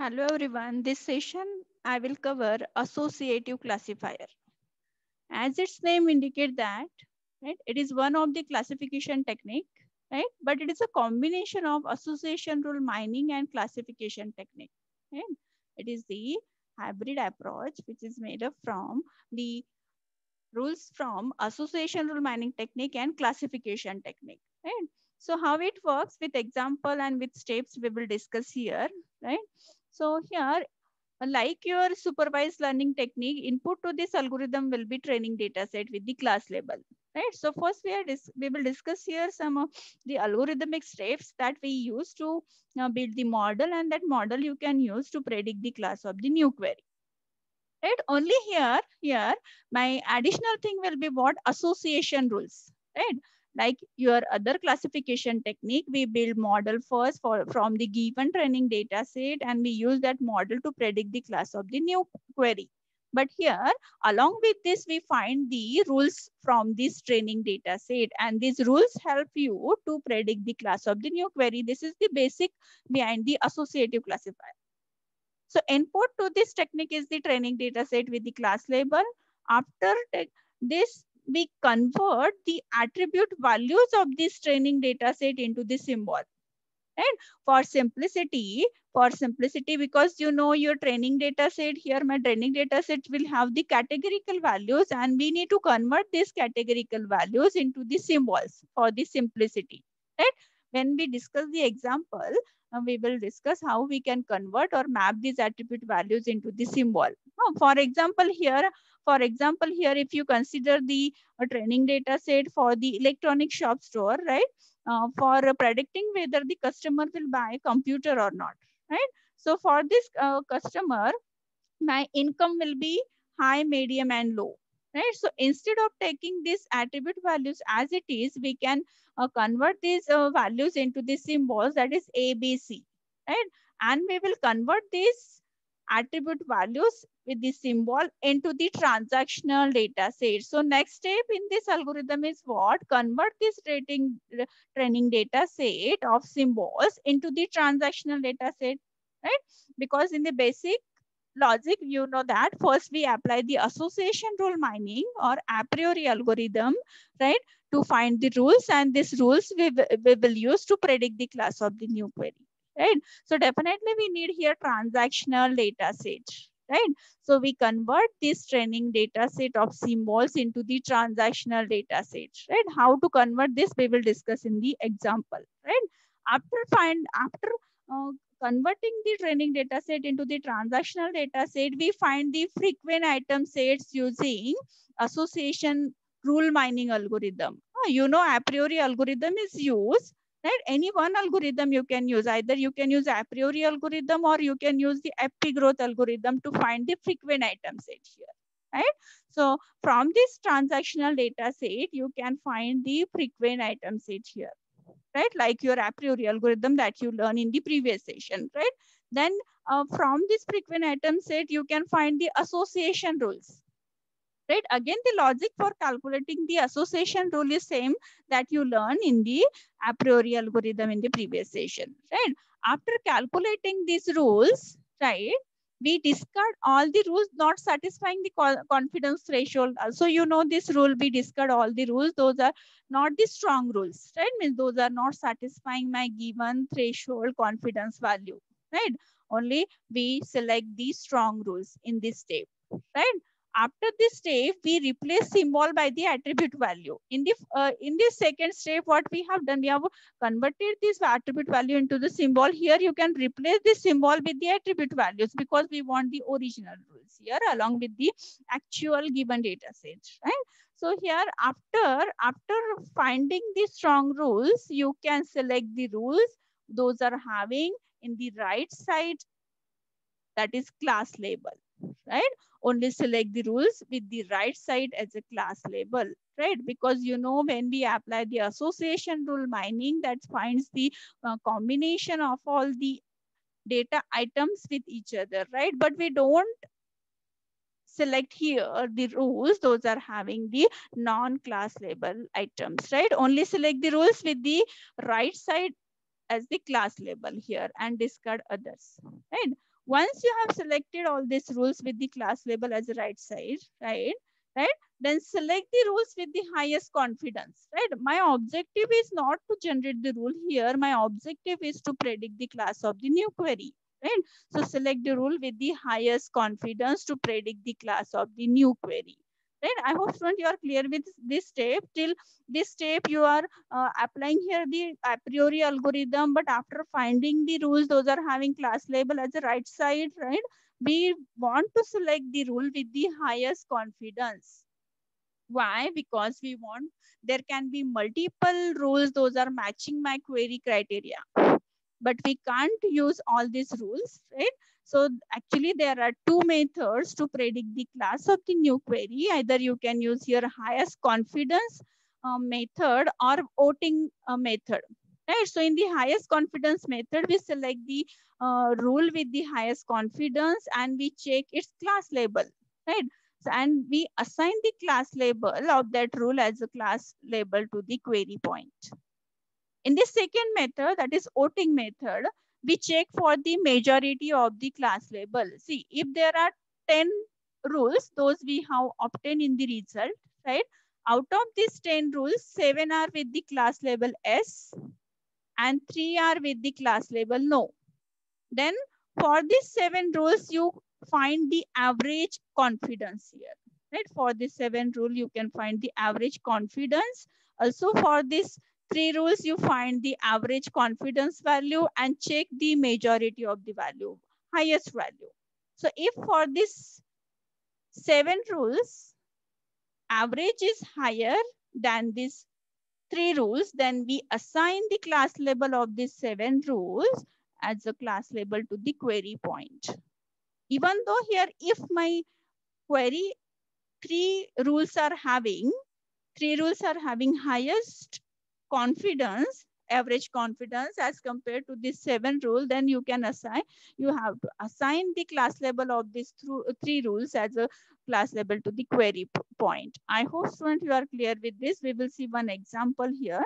Hello everyone. This session I will cover associative classifier. As its name indicate that, right, it is one of the classification technique, right? But it is a combination of association rule mining and classification technique. Right? It is the hybrid approach which is made up from the rules from association rule mining technique and classification technique. Right? So how it works with example and with steps we will discuss here, right? So here, like your supervised learning technique, input to this algorithm will be training data set with the class label, right? So first we, are we will discuss here some of the algorithmic steps that we use to uh, build the model and that model you can use to predict the class of the new query. Right? Only here, here, my additional thing will be what association rules, right? Like your other classification technique, we build model first for, from the given training data set and we use that model to predict the class of the new query. But here, along with this, we find the rules from this training data set and these rules help you to predict the class of the new query. This is the basic behind the associative classifier. So input to this technique is the training data set with the class label. After this, we convert the attribute values of this training data set into the symbol. And for simplicity, for simplicity, because you know your training data set here, my training data set will have the categorical values and we need to convert these categorical values into the symbols for the simplicity. Right? When we discuss the example, uh, we will discuss how we can convert or map these attribute values into the symbol. Uh, for example, here for example, here, if you consider the uh, training data set for the electronic shop store, right? Uh, for predicting whether the customer will buy a computer or not, right? So for this uh, customer, my income will be high, medium, and low, right? So instead of taking these attribute values as it is, we can uh, convert these uh, values into the symbols that is A, B, C, right? And we will convert these attribute values with the symbol into the transactional data set. So next step in this algorithm is what? Convert this rating uh, training data set of symbols into the transactional data set, right? Because in the basic logic, you know that first we apply the association rule mining or a priori algorithm, right? To find the rules and these rules we, we will use to predict the class of the new query right? So definitely we need here transactional data set, right? So we convert this training data set of symbols into the transactional data set, right? How to convert this we will discuss in the example, right? After find after uh, converting the training data set into the transactional data set, we find the frequent item sets using association rule mining algorithm. Uh, you know, a priori algorithm is used right? Any one algorithm you can use. Either you can use a priori algorithm or you can use the FP growth algorithm to find the frequent item set here, right? So from this transactional data set, you can find the frequent item set here, right? Like your a priori algorithm that you learn in the previous session, right? Then uh, from this frequent item set, you can find the association rules, right? Again, the logic for calculating the association rule is same that you learn in the a priori algorithm in the previous session, right? After calculating these rules, right, we discard all the rules not satisfying the confidence threshold. So you know this rule, we discard all the rules. Those are not the strong rules, right? Means those are not satisfying my given threshold confidence value, right? Only we select the strong rules in this step, right? After this step, we replace symbol by the attribute value. In the uh, in this second step, what we have done, we have converted this attribute value into the symbol. Here, you can replace this symbol with the attribute values because we want the original rules here along with the actual given data set, right? So here, after after finding the strong rules, you can select the rules. Those are having in the right side, that is class label, right? only select the rules with the right side as a class label, right? Because you know when we apply the association rule mining that finds the uh, combination of all the data items with each other, right? But we don't select here the rules, those are having the non-class label items, right? Only select the rules with the right side as the class label here and discard others, right? Once you have selected all these rules with the class label as the right side, right? Right? Then select the rules with the highest confidence, right? My objective is not to generate the rule here. My objective is to predict the class of the new query, right? So select the rule with the highest confidence to predict the class of the new query right i hope student you are clear with this step. Till this step you are uh, applying here the a priori algorithm but after finding the rules those are having class label as the right side right? We want to select the rule with the highest confidence. Why? Because we want there can be multiple rules. Those are matching my query criteria but we can't use all these rules right so actually there are two methods to predict the class of the new query. Either you can use your highest confidence uh, method or voting uh, method. Right. So in the highest confidence method, we select the uh, rule with the highest confidence and we check its class label. Right. So, and we assign the class label of that rule as a class label to the query point. In the second method, that is voting method, we check for the majority of the class label. See, if there are 10 rules, those we have obtained in the result, right? Out of these 10 rules, 7 are with the class label S and 3 are with the class label no. Then for these 7 rules, you find the average confidence here, right? For this 7 rule, you can find the average confidence. Also for this three rules, you find the average confidence value and check the majority of the value, highest value. So if for this seven rules, average is higher than these three rules, then we assign the class label of these seven rules as a class label to the query point. Even though here, if my query three rules are having, three rules are having highest confidence average confidence as compared to this seven rule then you can assign you have to assign the class label of these three rules as a class label to the query point i hope student you are clear with this we will see one example here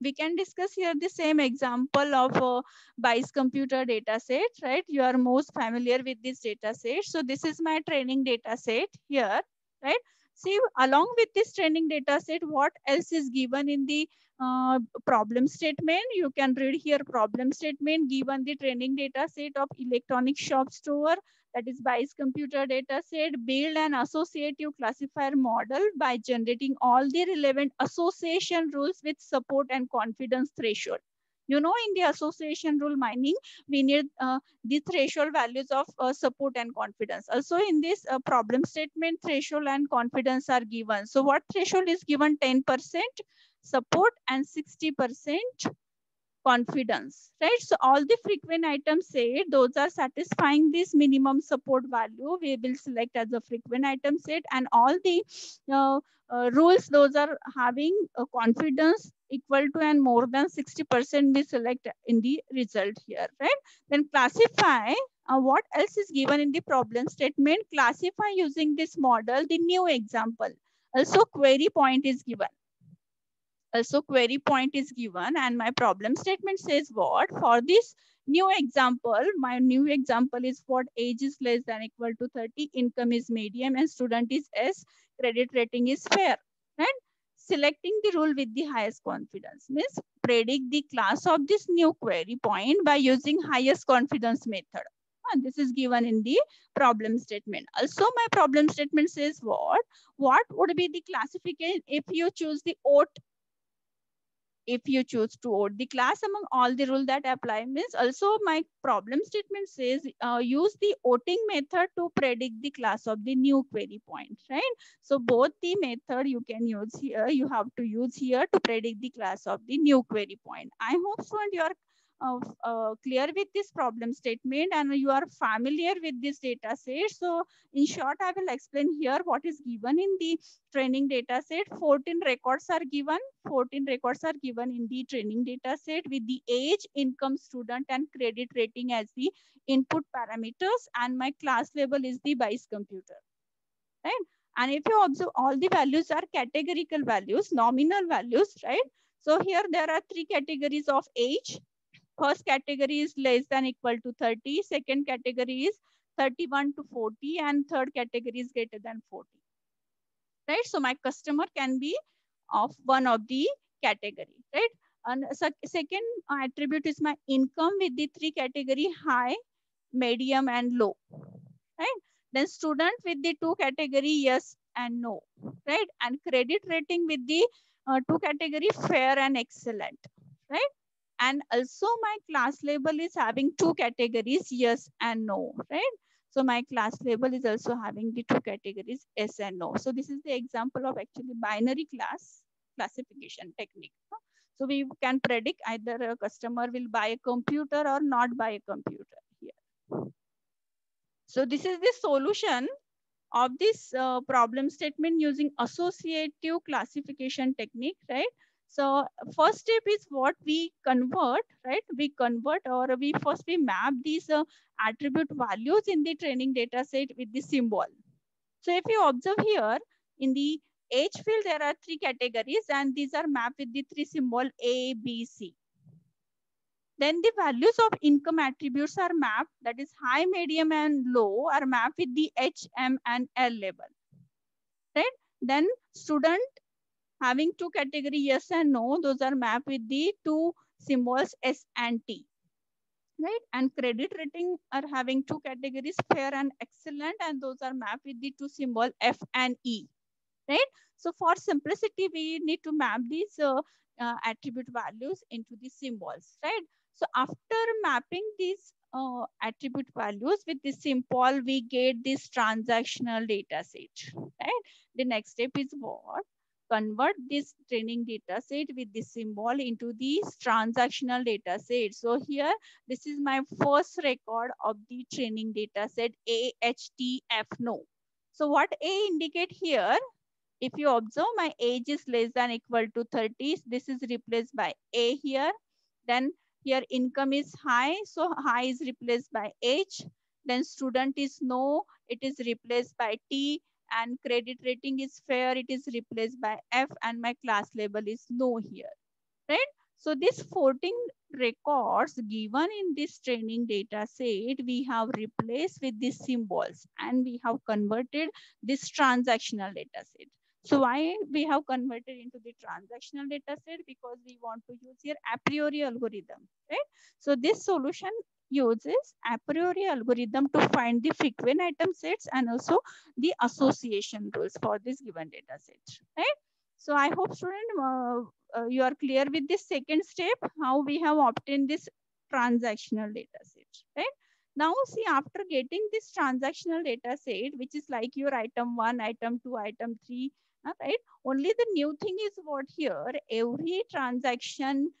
we can discuss here the same example of a buys computer data set, right? You are most familiar with this data set. So this is my training data set here, right? See, along with this training data set, what else is given in the uh, problem statement? You can read here problem statement given the training data set of electronic shop store that is buys computer data set, build an associative classifier model by generating all the relevant association rules with support and confidence threshold you know in the association rule mining we need uh, the threshold values of uh, support and confidence also in this uh, problem statement threshold and confidence are given so what threshold is given 10 percent support and 60 percent confidence, right? So all the frequent items say those are satisfying this minimum support value. We will select as a frequent item set and all the uh, uh, rules, those are having a confidence equal to and more than 60% we select in the result here, right? Then classify uh, what else is given in the problem statement. Classify using this model, the new example. Also query point is given also query point is given and my problem statement says what for this new example my new example is what age is less than equal to 30 income is medium and student is s credit rating is fair selecting the rule with the highest confidence means predict the class of this new query point by using highest confidence method. And this is given in the problem statement. Also my problem statement says what? What would be the classification if you choose the oat if you choose to vote the class among all the rule that apply means also my problem statement says uh, use the voting method to predict the class of the new query point right? So both the method you can use here you have to use here to predict the class of the new query point. I hope so and you are uh, clear with this problem statement and you are familiar with this data set. So in short, I will explain here what is given in the training data set. 14 records are given. 14 records are given in the training data set with the age, income, student and credit rating as the input parameters and my class level is the buys computer. Right? And if you observe all the values are categorical values, nominal values, right? So here there are three categories of age, First category is less than equal to 30. Second category is 31 to 40 and third category is greater than 40. Right? So my customer can be of one of the category, right? And second attribute is my income with the three category high, medium and low, right? Then student with the two category yes and no, right? And credit rating with the uh, two category fair and excellent, right? And also my class label is having two categories yes and no, right? So my class label is also having the two categories yes and no. So this is the example of actually binary class classification technique. So we can predict either a customer will buy a computer or not buy a computer here. So this is the solution of this uh, problem statement using associative classification technique, right? So first step is what we convert, right? We convert or we first we map these uh, attribute values in the training data set with the symbol. So if you observe here in the age field, there are three categories and these are mapped with the three symbol A, B, C. Then the values of income attributes are mapped, that is high, medium, and low are mapped with the H, M, and L label. Right? Then student having two category yes and no, those are mapped with the two symbols S and T. Right? And credit rating are having two categories, fair and excellent, and those are mapped with the two symbol F and E. Right? So for simplicity, we need to map these uh, uh, attribute values into the symbols, right? So after mapping these uh, attribute values with the symbol, we get this transactional data set, right? The next step is what? Convert this training data set with this symbol into this transactional data set. So here, this is my first record of the training data set AHTF no. So what A indicate here? If you observe my age is less than equal to 30, this is replaced by A here. Then here income is high, so high is replaced by H. Then student is no, it is replaced by T. And credit rating is fair, it is replaced by F. And my class label is no here, right? So this 14 records given in this training data set, we have replaced with these symbols and we have converted this transactional data set. So why we have converted into the transactional data set? Because we want to use here a priori algorithm, right? So this solution uses a priori algorithm to find the frequent item sets and also the association rules for this given data set, right? So I hope student uh, uh, you are clear with this second step, how we have obtained this transactional data set, right? Now see after getting this transactional data set, which is like your item one, item two, item three, right? Only the new thing is what here, every transaction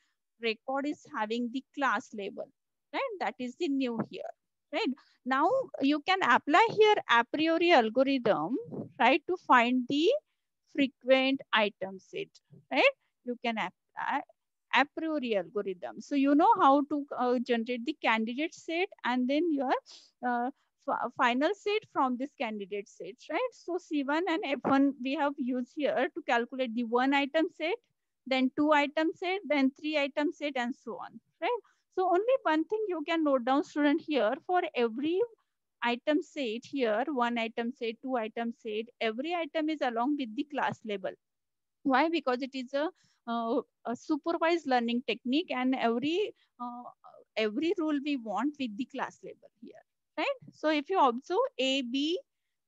record is having the class label, right? That is the new here, right? Now you can apply here a priori algorithm, right? To find the frequent item set, right? You can apply a priori algorithm. So you know how to uh, generate the candidate set and then your uh, final set from this candidate set, right? So C1 and F1 we have used here to calculate the one item set, then two item set, then three item set and so on, right? So only one thing you can note down student here for every item set here, one item set, two item set, every item is along with the class label. Why? Because it is a, uh, a supervised learning technique and every uh, every rule we want with the class label here right? So if you observe A, B,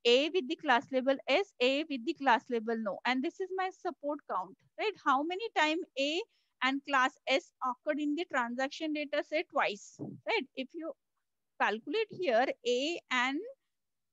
A with the class label S, A with the class label no. And this is my support count, right? How many time A and class S occurred in the transaction data set twice, right? If you calculate here A and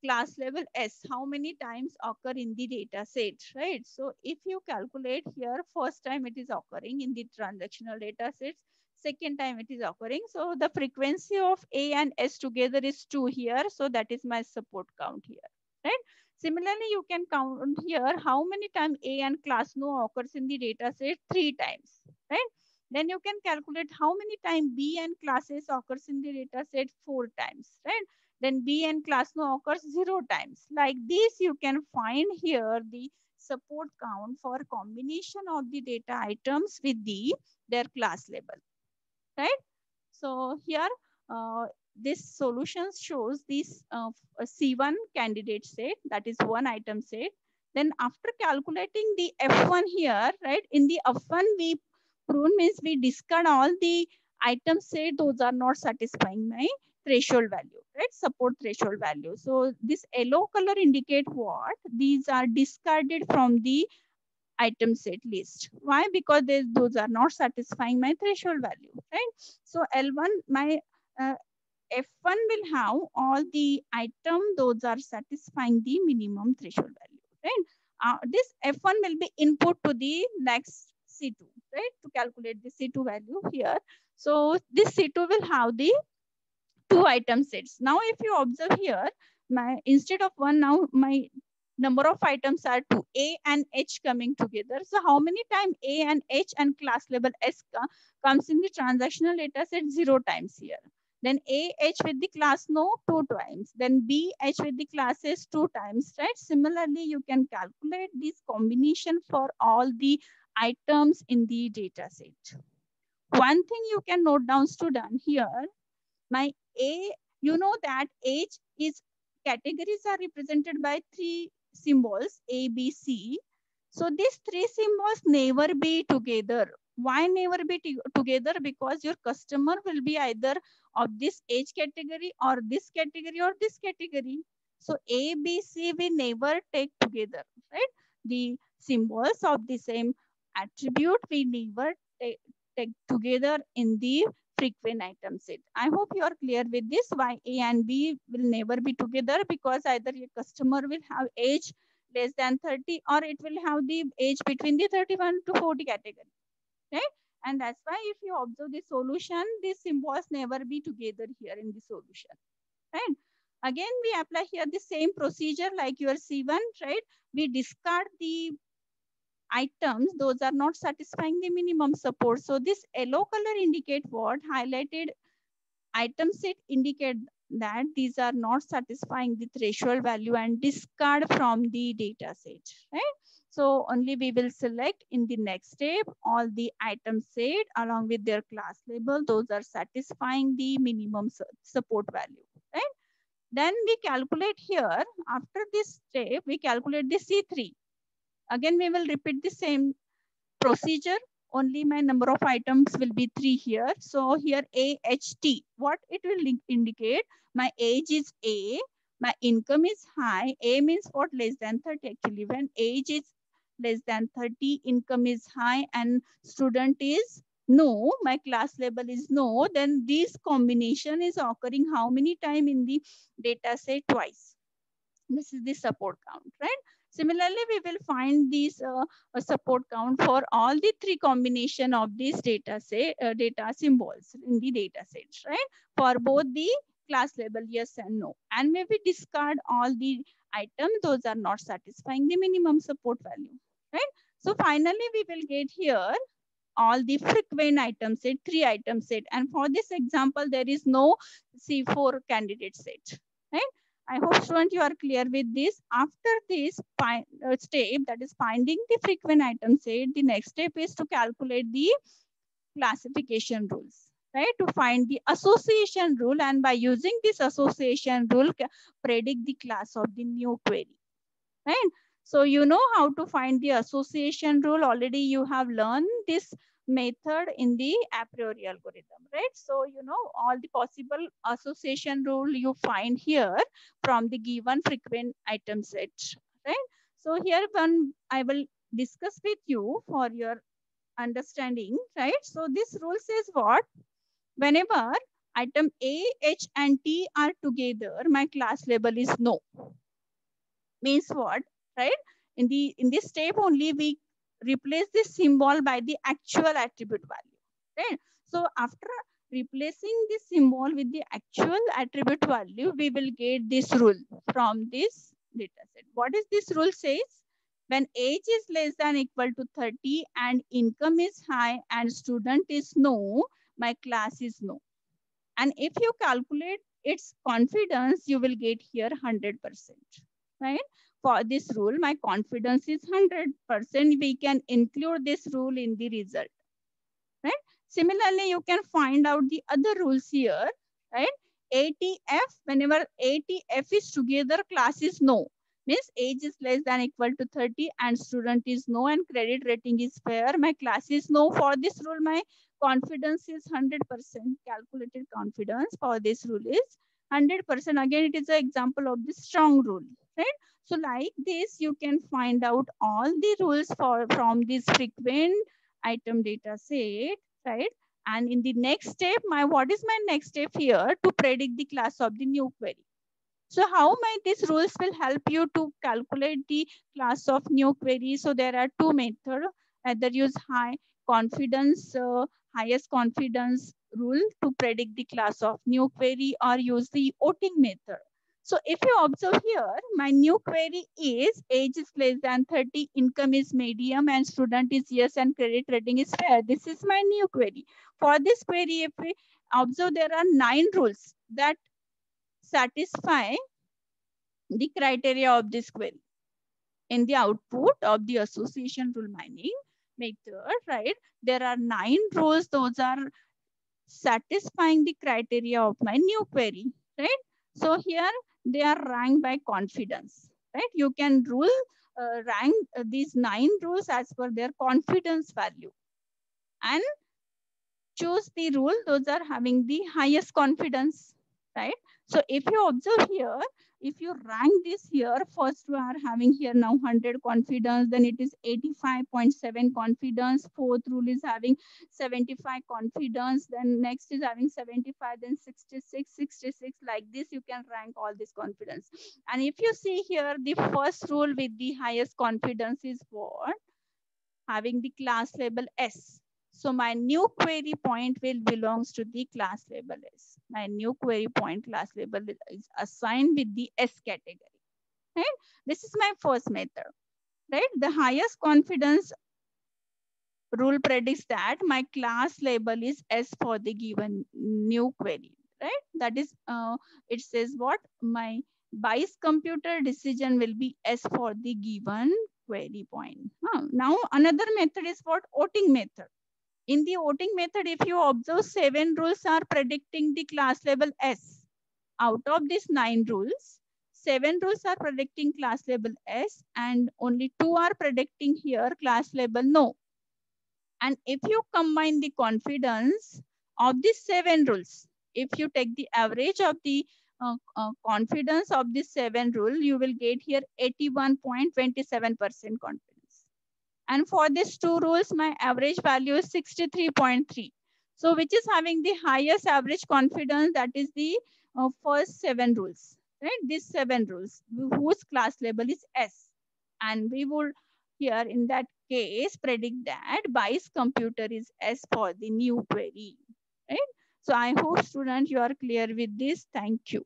class level S, how many times occur in the data set, right? So if you calculate here, first time it is occurring in the transactional data sets, second time it is occurring. So the frequency of A and S together is 2 here. So that is my support count here, right? Similarly, you can count here how many times A and class no occurs in the data set three times, right? Then you can calculate how many times B and classes occurs in the data set four times, right? Then B and class no occurs zero times. Like this, you can find here the support count for combination of the data items with the their class label right? So here, uh, this solution shows this uh, C1 candidate set, that is one item set. Then after calculating the F1 here, right, in the F1 we prune means we discard all the items set, those are not satisfying my threshold value, right, support threshold value. So this yellow color indicate what? These are discarded from the item set list. Why? Because those are not satisfying my threshold value, right? So L1, my uh, F1 will have all the item, those are satisfying the minimum threshold value, right? Uh, this F1 will be input to the next C2, right? To calculate the C2 value here. So this C2 will have the two item sets. Now, if you observe here, my instead of one, now my number of items are two, A and H coming together. So how many times A and H and class level S comes in the transactional data set? Zero times here. Then A, H with the class no, two times. Then B, H with the classes two times, right? Similarly, you can calculate this combination for all the items in the data set. One thing you can note down student here, my A, you know that age is categories are represented by three symbols A, B, C. So these three symbols never be together. Why never be together? Because your customer will be either of this age category or this category or this category. So A, B, C we never take together, right? The symbols of the same attribute we never take, together in the frequent item set. I hope you are clear with this why A and B will never be together because either your customer will have age less than 30 or it will have the age between the 31 to 40 category. Right? And that's why if you observe the solution, these symbols never be together here in the solution. Right? Again, we apply here the same procedure like your C1, right? We discard the items, those are not satisfying the minimum support. So this yellow color indicate what? Highlighted item set indicate that these are not satisfying the threshold value and discard from the data set, right? So only we will select in the next step all the item set along with their class label. Those are satisfying the minimum support value, right? Then we calculate here, after this step, we calculate the C3. Again, we will repeat the same procedure. Only my number of items will be three here. So here AHT, what it will indicate? My age is A, my income is high. A means what? Less than 30 actually. When age is less than 30, income is high and student is no, my class level is no, then this combination is occurring how many time in the data set? Twice. This is the support count, right? Similarly, we will find these uh, support count for all the three combination of these data say uh, data symbols in the data sets, right? For both the class label yes and no. And maybe discard all the items, those are not satisfying the minimum support value, right? So finally, we will get here all the frequent item set, three item set. And for this example, there is no C4 candidate set, right? I hope students you are clear with this. After this uh, step, that is finding the frequent item set, the next step is to calculate the classification rules, right? To find the association rule and by using this association rule, predict the class of the new query, right? So you know how to find the association rule. Already you have learned this method in the a priori algorithm, right? So, you know, all the possible association rule you find here from the given frequent item set, right? So here one I will discuss with you for your understanding, right? So this rule says what? Whenever item A, H and T are together, my class label is no. Means what, right? In the in this step only we replace this symbol by the actual attribute value. Right? So after replacing this symbol with the actual attribute value, we will get this rule from this data set. What is this rule says? When age is less than equal to 30 and income is high and student is no, my class is no. And if you calculate its confidence, you will get here 100%, right? For this rule, my confidence is 100%. We can include this rule in the result. Right? Similarly, you can find out the other rules here, right? ATF, whenever ATF is together, class is no. Means age is less than equal to 30 and student is no and credit rating is fair. My class is no. For this rule, my confidence is 100%. Calculated confidence for this rule is 100%. Again, it is an example of the strong rule, right? So like this, you can find out all the rules for from this frequent item data set, right? And in the next step, my what is my next step here to predict the class of the new query? So how might these rules will help you to calculate the class of new query? So there are two methods, either use high confidence, uh, highest confidence rule to predict the class of new query or use the voting method. So if you observe here, my new query is age is less than 30, income is medium and student is yes and credit rating is fair. This is my new query. For this query, if we observe there are nine rules that satisfy the criteria of this query. In the output of the association rule mining method, right, there are nine rules. Those are satisfying the criteria of my new query, right? So here they are ranked by confidence, right? You can rule uh, rank uh, these nine rules as per their confidence value and choose the rule those are having the highest confidence, right? So if you observe here, if you rank this here, first we are having here now 100 confidence, then it is 85.7 confidence. Fourth rule is having 75 confidence, then next is having 75, then 66, 66. Like this, you can rank all this confidence. And if you see here, the first rule with the highest confidence is what? Having the class label S. So my new query point will belongs to the class label S. My new query point class label is assigned with the S category. Right? This is my first method. Right? The highest confidence rule predicts that my class label is S for the given new query. Right? That is, uh, it says what? My buys computer decision will be S for the given query point. Huh. Now another method is what? Voting method in the voting method, if you observe seven rules are predicting the class level S. Out of these nine rules, seven rules are predicting class level S and only two are predicting here class level no. And if you combine the confidence of these seven rules, if you take the average of the uh, uh, confidence of this seven rule, you will get here 81.27% confidence. And for these two rules, my average value is 63.3. So which is having the highest average confidence, that is the uh, first seven rules, right? These seven rules, whose class label is S. And we would here in that case predict that buys computer is S for the new query, right? So I hope students you are clear with this. Thank you.